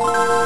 you